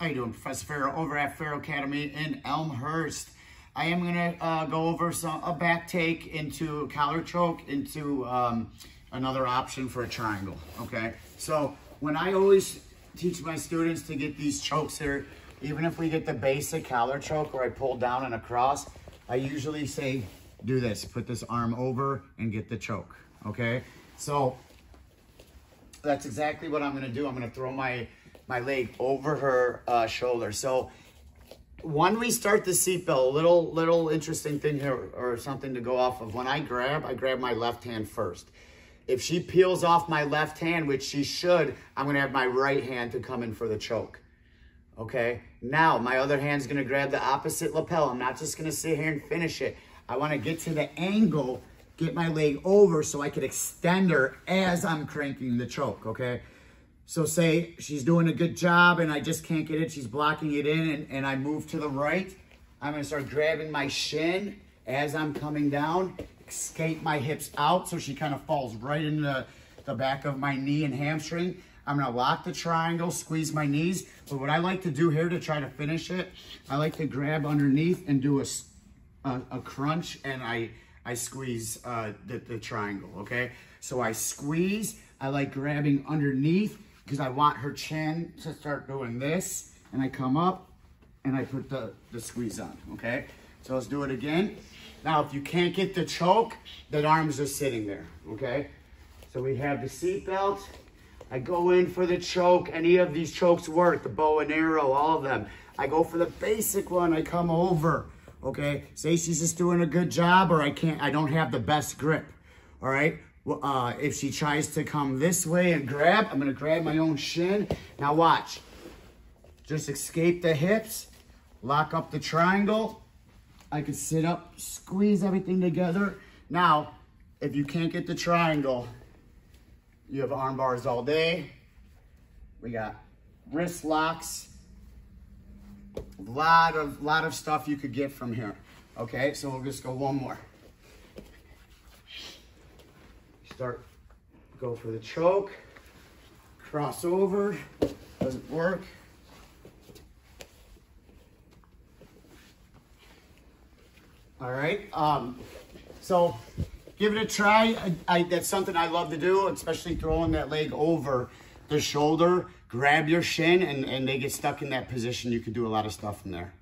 How you doing? Professor Ferro over at Ferro Academy in Elmhurst. I am gonna uh, go over some a back take into collar choke into um, another option for a triangle, okay? So when I always teach my students to get these chokes here, even if we get the basic collar choke where I pull down and across, I usually say, do this, put this arm over and get the choke, okay? So that's exactly what I'm gonna do. I'm gonna throw my my leg over her uh, shoulder. So when we start the seatbelt, little little interesting thing here or something to go off of. When I grab, I grab my left hand first. If she peels off my left hand, which she should, I'm gonna have my right hand to come in for the choke. Okay, now my other hand's gonna grab the opposite lapel. I'm not just gonna sit here and finish it. I wanna get to the angle, get my leg over so I could extend her as I'm cranking the choke, okay? So say she's doing a good job and I just can't get it, she's blocking it in and, and I move to the right. I'm gonna start grabbing my shin as I'm coming down, escape my hips out so she kind of falls right in the, the back of my knee and hamstring. I'm gonna lock the triangle, squeeze my knees. But what I like to do here to try to finish it, I like to grab underneath and do a, a, a crunch and I, I squeeze uh, the, the triangle, okay? So I squeeze, I like grabbing underneath because I want her chin to start doing this. And I come up and I put the, the squeeze on, okay? So let's do it again. Now, if you can't get the choke, the arms are sitting there, okay? So we have the seatbelt. I go in for the choke. Any of these chokes work, the bow and arrow, all of them. I go for the basic one. I come over, okay? Say she's just doing a good job or I can't, I don't have the best grip, all right? Uh, if she tries to come this way and grab, I'm gonna grab my own shin. Now watch, just escape the hips, lock up the triangle. I can sit up, squeeze everything together. Now, if you can't get the triangle, you have arm bars all day. We got wrist locks. A lot of, lot of stuff you could get from here. Okay, so we'll just go one more. Start, go for the choke, cross over, doesn't work. All right, um, so give it a try. I, I, that's something I love to do, especially throwing that leg over the shoulder. Grab your shin and, and they get stuck in that position. You can do a lot of stuff from there.